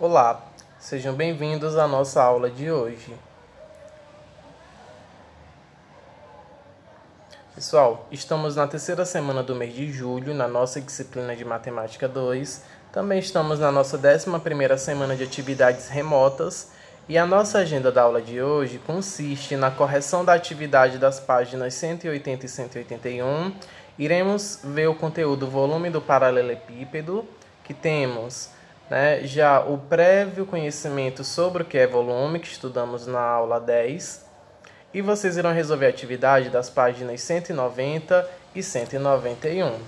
Olá, sejam bem-vindos à nossa aula de hoje. Pessoal, estamos na terceira semana do mês de julho, na nossa disciplina de Matemática 2. Também estamos na nossa décima primeira semana de atividades remotas e a nossa agenda da aula de hoje consiste na correção da atividade das páginas 180 e 181. Iremos ver o conteúdo volume do paralelepípedo, que temos né, já o prévio conhecimento sobre o que é volume, que estudamos na aula 10, e vocês irão resolver a atividade das páginas 190 e 191.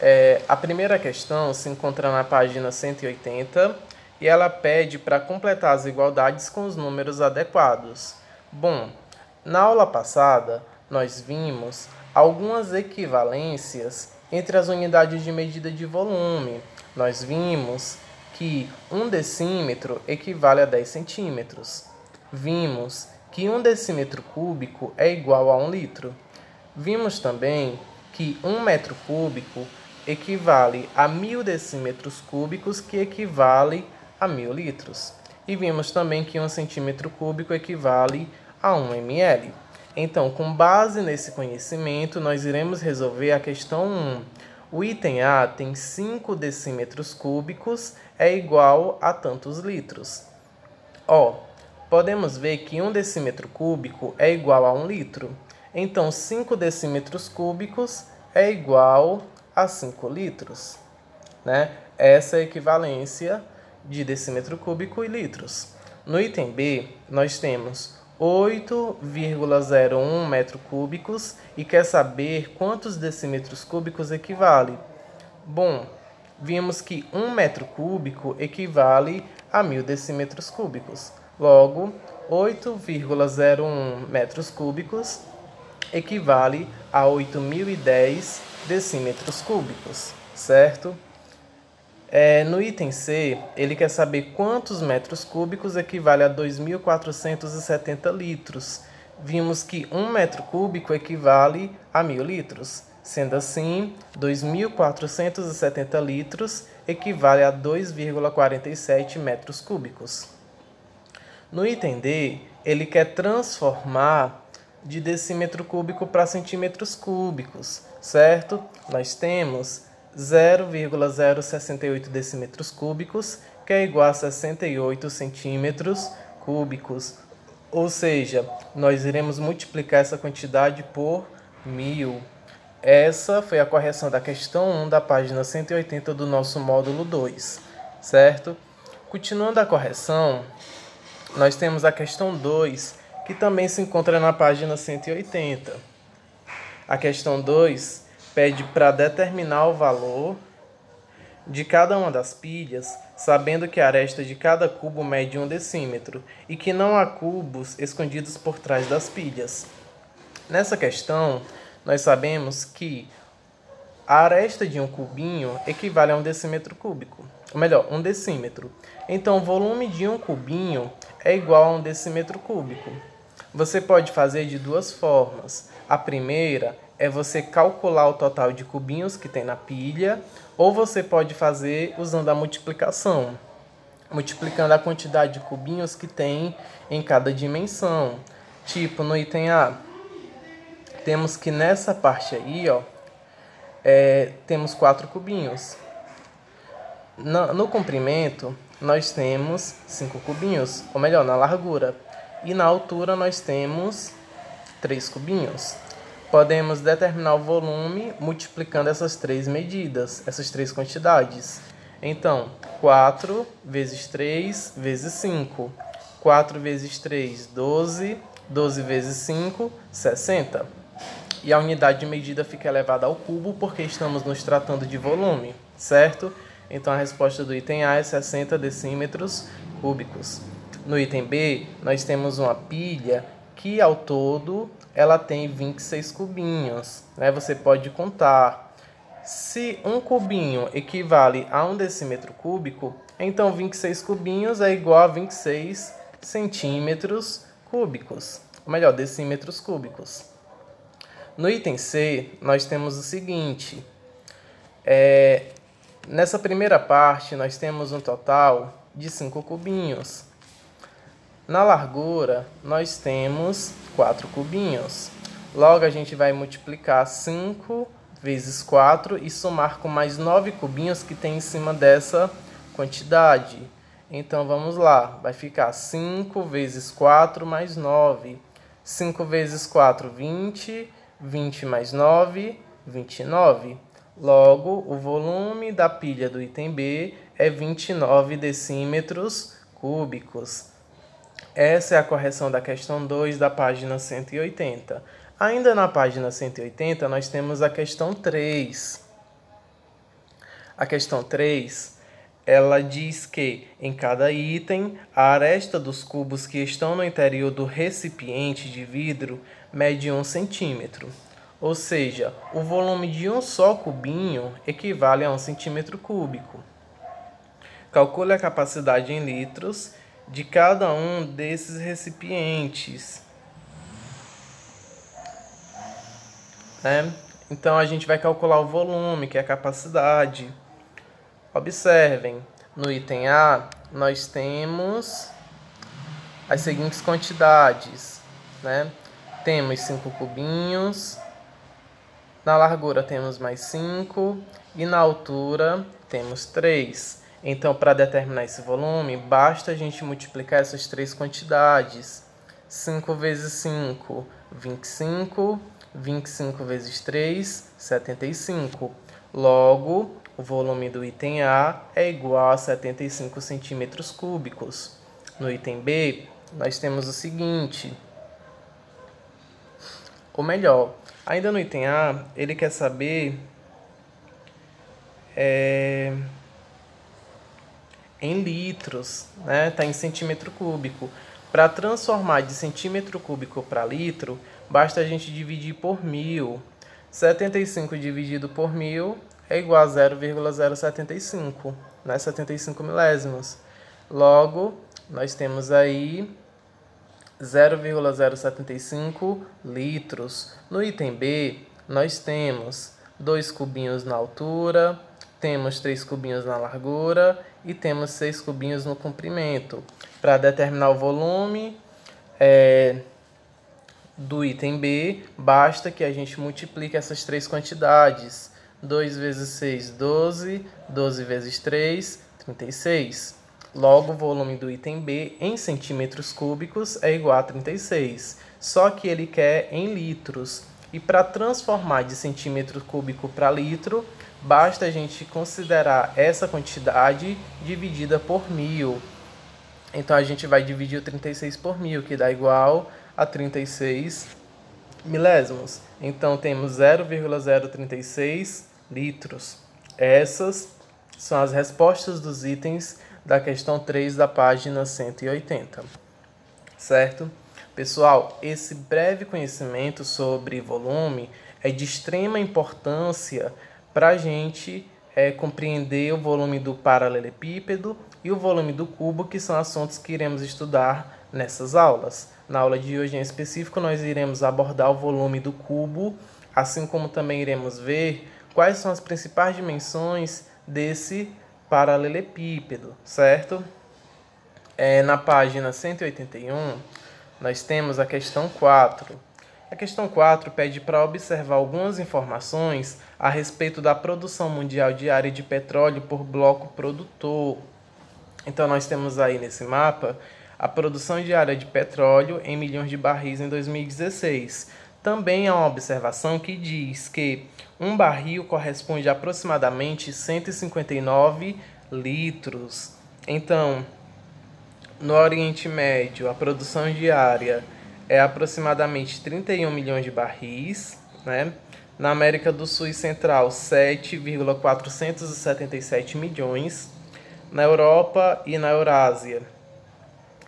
É, a primeira questão se encontra na página 180 e ela pede para completar as igualdades com os números adequados. Bom, na aula passada nós vimos algumas equivalências entre as unidades de medida de volume nós vimos que um decímetro equivale a 10 centímetros. Vimos que um decímetro cúbico é igual a um litro. Vimos também que um metro cúbico equivale a mil decímetros cúbicos, que equivale a mil litros. E vimos também que um centímetro cúbico equivale a 1 ml. Então, com base nesse conhecimento, nós iremos resolver a questão 1. O item A tem 5 decímetros cúbicos, é igual a tantos litros. Ó, podemos ver que 1 decímetro cúbico é igual a 1 litro. Então, 5 decímetros cúbicos é igual a 5 litros. Né? Essa é a equivalência de decímetro cúbico e litros. No item B, nós temos 8,01 metros cúbicos e quer saber quantos decímetros cúbicos equivale. Bom, vimos que 1 metro cúbico equivale a 1000 decímetros cúbicos. Logo, 8,01 metros cúbicos equivale a 8.010 decímetros cúbicos, certo? É, no item C, ele quer saber quantos metros cúbicos equivale a 2.470 litros. Vimos que 1 metro cúbico equivale a 1.000 litros. Sendo assim, 2.470 litros equivale a 2,47 metros cúbicos. No item D, ele quer transformar de decímetro cúbico para centímetros cúbicos, certo? Nós temos 0,068 decímetros cúbicos, que é igual a 68 centímetros cúbicos. Ou seja, nós iremos multiplicar essa quantidade por mil. Essa foi a correção da questão 1 da página 180 do nosso módulo 2, certo? Continuando a correção, nós temos a questão 2, que também se encontra na página 180. A questão 2 pede para determinar o valor de cada uma das pilhas, sabendo que a aresta de cada cubo mede um decímetro e que não há cubos escondidos por trás das pilhas. Nessa questão, nós sabemos que a aresta de um cubinho equivale a um decímetro cúbico, ou melhor, um decímetro. Então, o volume de um cubinho é igual a um decímetro cúbico. Você pode fazer de duas formas. A primeira é você calcular o total de cubinhos que tem na pilha, ou você pode fazer usando a multiplicação, multiplicando a quantidade de cubinhos que tem em cada dimensão. Tipo, no item A, temos que nessa parte aí, ó, é, temos quatro cubinhos. No, no comprimento, nós temos cinco cubinhos, ou melhor, na largura. E na altura nós temos três cubinhos podemos determinar o volume multiplicando essas três medidas, essas três quantidades. Então, 4 vezes 3 vezes 5. 4 vezes 3, 12. 12 vezes 5, 60. E a unidade de medida fica elevada ao cubo porque estamos nos tratando de volume, certo? Então a resposta do item A é 60 decímetros cúbicos. No item B, nós temos uma pilha que ao todo ela tem 26 cubinhos, né? Você pode contar. Se um cubinho equivale a um decímetro cúbico, então 26 cubinhos é igual a 26 centímetros cúbicos, ou melhor, decímetros cúbicos. No item C, nós temos o seguinte: é, Nessa primeira parte, nós temos um total de 5 cubinhos. Na largura, nós temos 4 cubinhos. Logo, a gente vai multiplicar 5 vezes 4 e somar com mais 9 cubinhos que tem em cima dessa quantidade. Então, vamos lá. Vai ficar 5 vezes 4 mais 9. 5 vezes 4, 20. 20 mais 9, 29. Logo, o volume da pilha do item B é 29 decímetros cúbicos. Essa é a correção da questão 2 da página 180. Ainda na página 180, nós temos a questão 3. A questão 3, ela diz que em cada item, a aresta dos cubos que estão no interior do recipiente de vidro mede 1 centímetro. Ou seja, o volume de um só cubinho equivale a 1 centímetro cúbico. Calcule a capacidade em litros de cada um desses recipientes. Né? Então a gente vai calcular o volume, que é a capacidade. Observem, no item A nós temos as seguintes quantidades. Né? Temos 5 cubinhos, na largura temos mais 5 e na altura temos 3. Então, para determinar esse volume, basta a gente multiplicar essas três quantidades. 5 vezes 5, 25. 25 vezes 3, 75. Logo, o volume do item A é igual a 75 centímetros cúbicos. No item B, nós temos o seguinte. Ou melhor, ainda no item A, ele quer saber... É em litros, né? Está em centímetro cúbico. Para transformar de centímetro cúbico para litro, basta a gente dividir por mil. 75 dividido por mil é igual a 0,075, né? 75 milésimos. Logo, nós temos aí 0,075 litros. No item B, nós temos dois cubinhos na altura, temos três cubinhos na largura e temos seis cubinhos no comprimento. Para determinar o volume é, do item B, basta que a gente multiplique essas três quantidades. 2 vezes 6, 12. 12 vezes 3, 36. Logo, o volume do item B em centímetros cúbicos é igual a 36. Só que ele quer em litros. E para transformar de centímetro cúbico para litro, basta a gente considerar essa quantidade dividida por mil. Então a gente vai dividir o 36 por mil, que dá igual a 36 milésimos. Então temos 0,036 litros. Essas são as respostas dos itens da questão 3 da página 180. Certo? Pessoal, esse breve conhecimento sobre volume é de extrema importância para a gente é, compreender o volume do paralelepípedo e o volume do cubo, que são assuntos que iremos estudar nessas aulas. Na aula de hoje em específico, nós iremos abordar o volume do cubo, assim como também iremos ver quais são as principais dimensões desse paralelepípedo, certo? É, na página 181, nós temos a questão 4 a questão 4 pede para observar algumas informações a respeito da produção mundial diária de petróleo por bloco produtor. Então, nós temos aí nesse mapa a produção diária de petróleo em milhões de barris em 2016. Também há uma observação que diz que um barril corresponde a aproximadamente 159 litros. Então, no Oriente Médio, a produção diária é aproximadamente 31 milhões de barris, né? Na América do Sul e Central, 7,477 milhões. Na Europa e na Eurásia,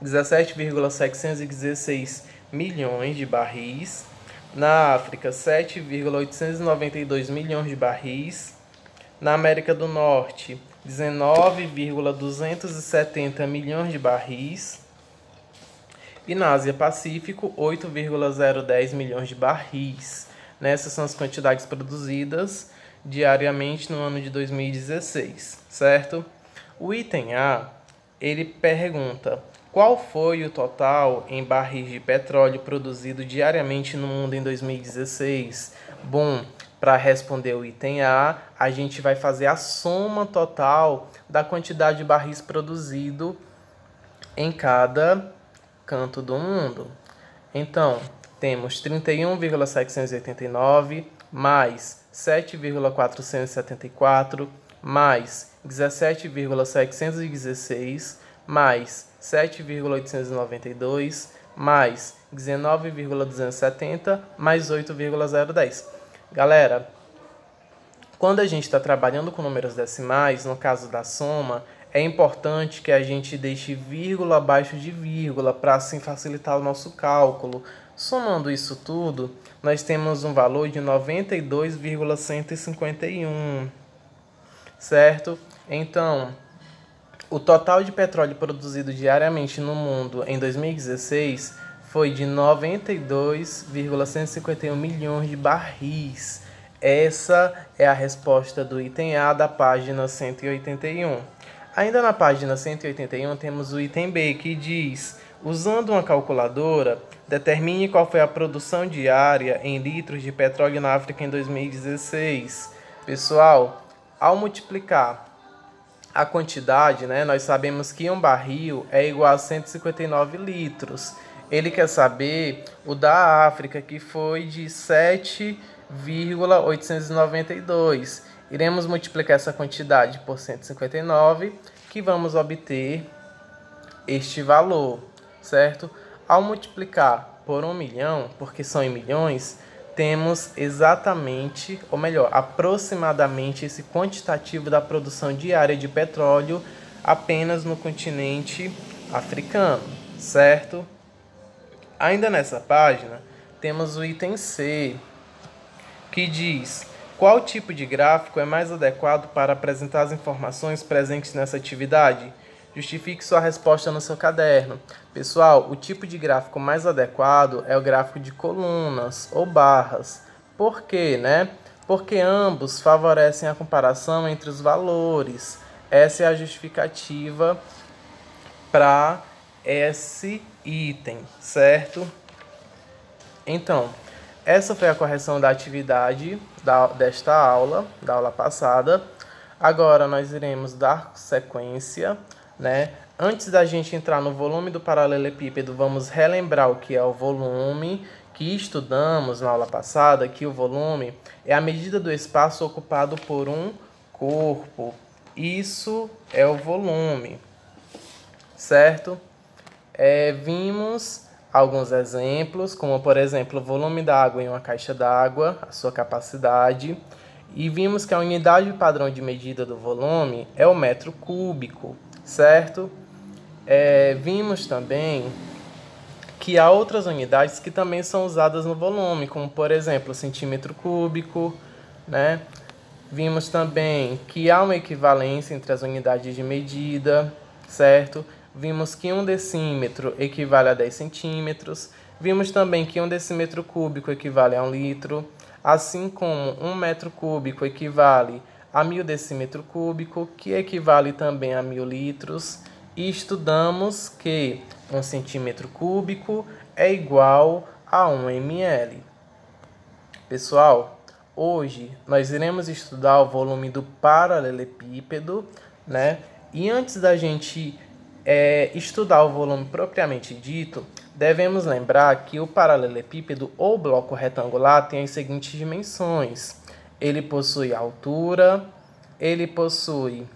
17,716 milhões de barris. Na África, 7,892 milhões de barris. Na América do Norte, 19,270 milhões de barris e na Ásia Pacífico 8,010 milhões de barris. Nessas são as quantidades produzidas diariamente no ano de 2016, certo? O item A, ele pergunta qual foi o total em barris de petróleo produzido diariamente no mundo em 2016? Bom, para responder o item A, a gente vai fazer a soma total da quantidade de barris produzido em cada canto do mundo. Então, temos 31,789 mais 7,474 mais 17,716 mais 7,892 mais 19,270 mais 8,010. Galera, quando a gente está trabalhando com números decimais, no caso da soma, é importante que a gente deixe vírgula abaixo de vírgula para assim facilitar o nosso cálculo. Somando isso tudo, nós temos um valor de 92,151, certo? Então, o total de petróleo produzido diariamente no mundo em 2016 foi de 92,151 milhões de barris. Essa é a resposta do item A da página 181. Ainda na página 181 temos o item B que diz: usando uma calculadora, determine qual foi a produção diária em litros de petróleo na África em 2016. Pessoal, ao multiplicar a quantidade, né, nós sabemos que um barril é igual a 159 litros. Ele quer saber o da África, que foi de 7,892. Iremos multiplicar essa quantidade por 159, que vamos obter este valor, certo? Ao multiplicar por 1 milhão, porque são em milhões, temos exatamente, ou melhor, aproximadamente esse quantitativo da produção diária de petróleo apenas no continente africano, certo? Ainda nessa página, temos o item C, que diz qual tipo de gráfico é mais adequado para apresentar as informações presentes nessa atividade. Justifique sua resposta no seu caderno. Pessoal, o tipo de gráfico mais adequado é o gráfico de colunas ou barras. Por quê, né? Porque ambos favorecem a comparação entre os valores. Essa é a justificativa para esse item, certo? Então, essa foi a correção da atividade da, desta aula, da aula passada. Agora nós iremos dar sequência, né? Antes da gente entrar no volume do paralelepípedo, vamos relembrar o que é o volume que estudamos na aula passada, que o volume é a medida do espaço ocupado por um corpo. Isso é o volume, certo? é, vimos alguns exemplos, como por exemplo o volume da água em uma caixa d'água, a sua capacidade, e vimos que a unidade padrão de medida do volume é o metro cúbico, certo? É, vimos também que há outras unidades que também são usadas no volume, como por exemplo o centímetro cúbico, né? Vimos também que há uma equivalência entre as unidades de medida, certo? Vimos que um decímetro equivale a 10 centímetros. Vimos também que um decímetro cúbico equivale a um litro, assim como um metro cúbico equivale a mil decímetro cúbico, que equivale também a mil litros. E estudamos que um centímetro cúbico é igual a 1 ml. Pessoal, hoje nós iremos estudar o volume do paralelepípedo, né? E antes da gente é, estudar o volume propriamente dito, devemos lembrar que o paralelepípedo ou bloco retangular tem as seguintes dimensões. Ele possui altura, ele possui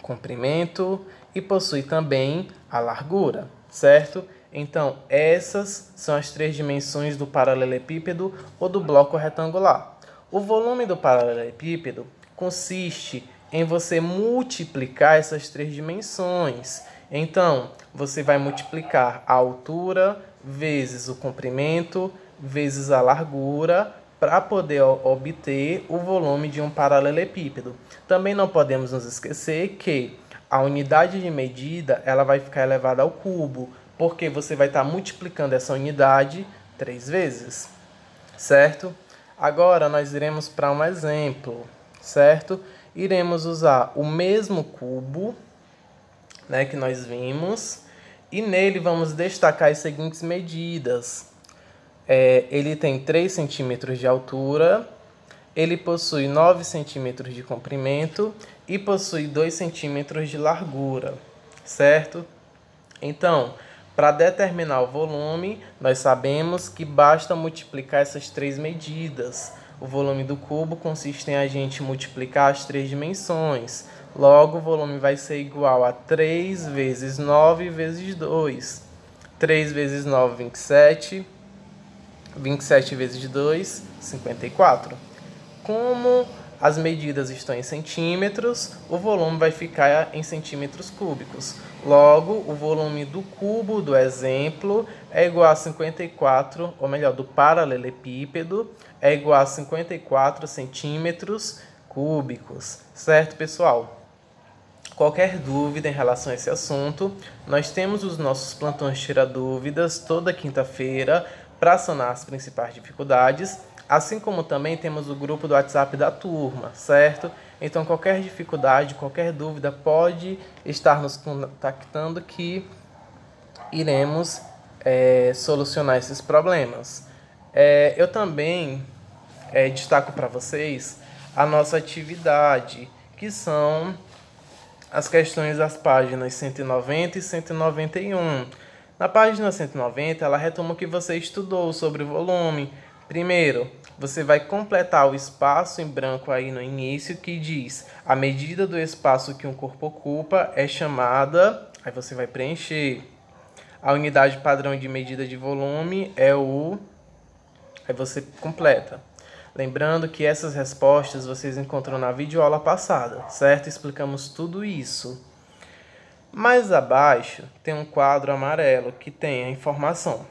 comprimento e possui também a largura, certo? Então, essas são as três dimensões do paralelepípedo ou do bloco retangular. O volume do paralelepípedo consiste em você multiplicar essas três dimensões. Então, você vai multiplicar a altura vezes o comprimento vezes a largura para poder obter o volume de um paralelepípedo. Também não podemos nos esquecer que a unidade de medida ela vai ficar elevada ao cubo, porque você vai estar multiplicando essa unidade três vezes, certo? Agora nós iremos para um exemplo, certo? Iremos usar o mesmo cubo, né, que nós vimos, e nele vamos destacar as seguintes medidas. É, ele tem 3 centímetros de altura, ele possui 9 centímetros de comprimento e possui 2 centímetros de largura, certo? Então, para determinar o volume, nós sabemos que basta multiplicar essas três medidas. O volume do cubo consiste em a gente multiplicar as três dimensões. Logo, o volume vai ser igual a 3 vezes 9 vezes 2. 3 vezes 9, 27. 27 vezes 2, 54. Como as medidas estão em centímetros, o volume vai ficar em centímetros cúbicos. Logo, o volume do cubo do exemplo é igual a 54, ou melhor, do paralelepípedo, é igual a 54 centímetros cúbicos. Certo, pessoal? Qualquer dúvida em relação a esse assunto, nós temos os nossos plantões Tira Dúvidas toda quinta-feira para sanar as principais dificuldades Assim como também temos o grupo do WhatsApp da turma, certo? Então qualquer dificuldade, qualquer dúvida pode estar nos contactando que iremos é, solucionar esses problemas. É, eu também é, destaco para vocês a nossa atividade, que são as questões das páginas 190 e 191. Na página 190, ela retoma o que você estudou sobre volume, Primeiro, você vai completar o espaço em branco aí no início que diz a medida do espaço que um corpo ocupa é chamada, aí você vai preencher. A unidade padrão de medida de volume é o aí você completa. Lembrando que essas respostas vocês encontram na videoaula passada, certo? Explicamos tudo isso. Mais abaixo tem um quadro amarelo que tem a informação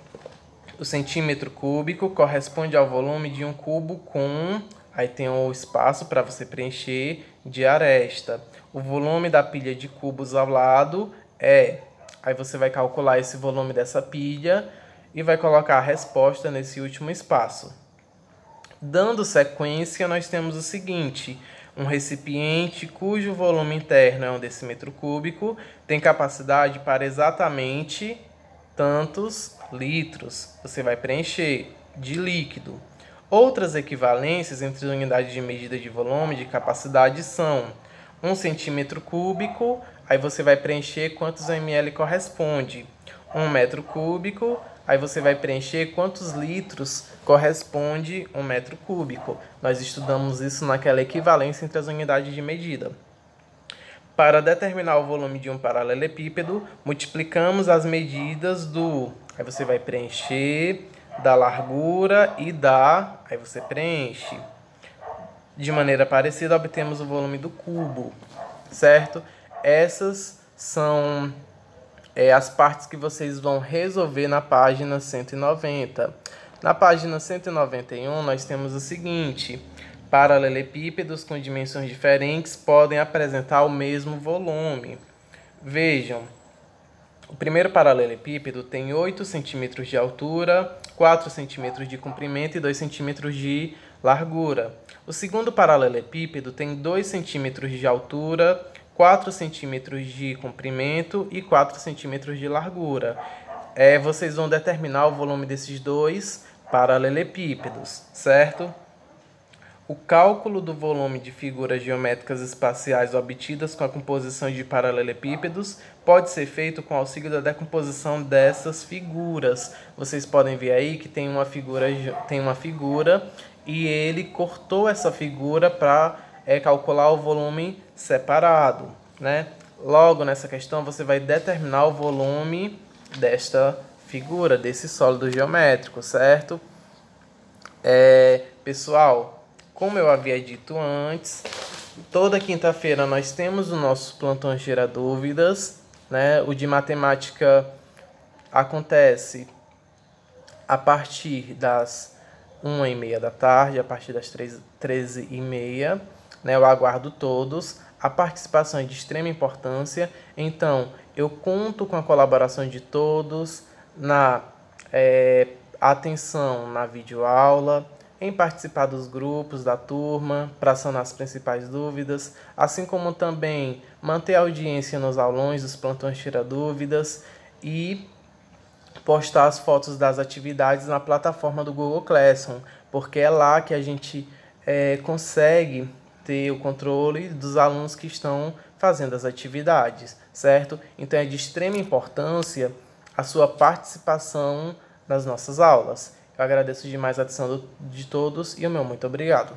o centímetro cúbico corresponde ao volume de um cubo com, aí tem o espaço para você preencher, de aresta. O volume da pilha de cubos ao lado é, aí você vai calcular esse volume dessa pilha e vai colocar a resposta nesse último espaço. Dando sequência, nós temos o seguinte: um recipiente cujo volume interno é um decímetro cúbico tem capacidade para exatamente tantos litros você vai preencher de líquido. Outras equivalências entre unidades de medida de volume de capacidade são 1 centímetro cúbico, aí você vai preencher quantos ml corresponde. 1 metro cúbico, aí você vai preencher quantos litros corresponde 1 metro cúbico. Nós estudamos isso naquela equivalência entre as unidades de medida. Para determinar o volume de um paralelepípedo, multiplicamos as medidas do. Aí você vai preencher da largura e da. Aí você preenche. De maneira parecida, obtemos o volume do cubo, certo? Essas são é, as partes que vocês vão resolver na página 190. Na página 191, nós temos o seguinte Paralelepípedos com dimensões diferentes podem apresentar o mesmo volume. Vejam, o primeiro paralelepípedo tem 8 cm de altura, 4 cm de comprimento e 2 cm de largura. O segundo paralelepípedo tem 2 cm de altura, 4 cm de comprimento e 4 cm de largura. É, vocês vão determinar o volume desses dois paralelepípedos, certo? O cálculo do volume de figuras geométricas espaciais obtidas com a composição de paralelepípedos pode ser feito com auxílio da decomposição dessas figuras. Vocês podem ver aí que tem uma figura, tem uma figura e ele cortou essa figura para é, calcular o volume separado. Né? Logo, nessa questão, você vai determinar o volume desta figura, desse sólido geométrico, certo? É, pessoal, como eu havia dito antes, toda quinta-feira nós temos o nosso plantão Gera Dúvidas. Né? O de matemática acontece a partir das 1 e meia da tarde, a partir das 13 e meia. Né? Eu aguardo todos. A participação é de extrema importância, então eu conto com a colaboração de todos na é, atenção na videoaula, em participar dos grupos da turma para sanar as principais dúvidas, assim como também manter a audiência nos aulões dos plantões tira dúvidas e postar as fotos das atividades na plataforma do Google Classroom, porque é lá que a gente é, consegue ter o controle dos alunos que estão fazendo as atividades, certo? Então é de extrema importância a sua participação nas nossas aulas. Eu agradeço demais a atenção de todos e o meu muito obrigado.